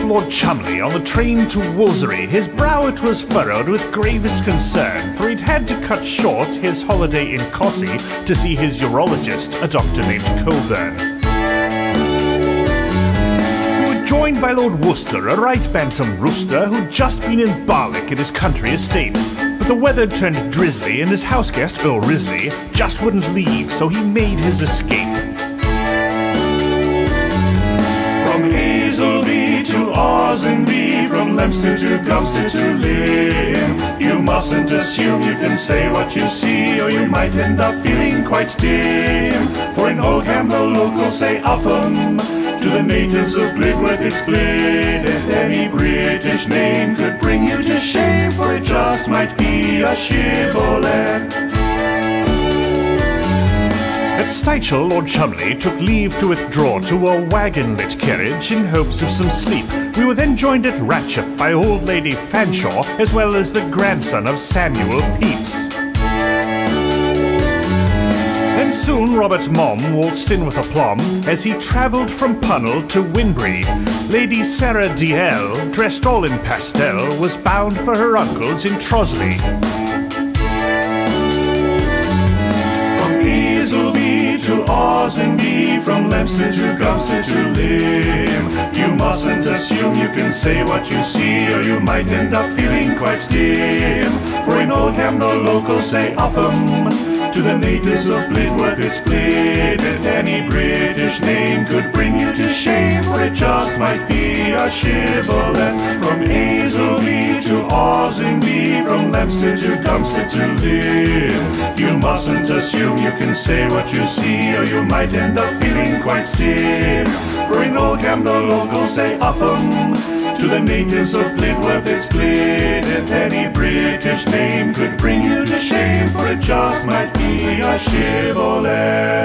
Lord Cholmondeley on the train to Wolseley, his brow it was furrowed with gravest concern, for he'd had to cut short his holiday in Costessey to see his urologist, a doctor named Coburn. We were joined by Lord Worcester, a right bantam rooster who'd just been in Barnoldswick at his country estate. But the weather turned drizzly, and his house guest, Earl Wriothesley, just wouldn't leave, so he made his escape. To Godmanchester to Lymm. You mustn't assume you can say what you see, or you might end up feeling quite dim. For in Oldham the locals say Upham. To the natives of Blidworth it's Blideth. Any British name could bring you to shame, for it just might be a shibboleth. Stychel, Lord Cholmondeley took leave to withdraw to a wagon-lit carriage in hopes of some sleep. We were then joined at Ratchop by old Lady Fanshawe, as well as the grandson of Samuel Pepys. And soon Robert Mom waltzed in with aplomb as he travelled from Punel to Winbury. Lady Sarah DL, dressed all in pastel, was bound for her uncle's in Trottiscliffe. And from Leominster to Godmanchester to Lymm. You mustn't assume you can say what you see, or you might end up feeling quite dim. For in Oldham the locals say Upham. To the natives of Blidworth it's Blideth. Any British name could bring you to shame, for it just might be a shibboleth. Ossingby, from Leominster to Godmanchester to Lymm. You mustn't assume you can say what you see, or you might end up feeling quite dim. For in Oldham the locals say Upham. To the natives of Blidworth it's Blideth. Any British name could bring you to shame, for it just might be a shibboleth.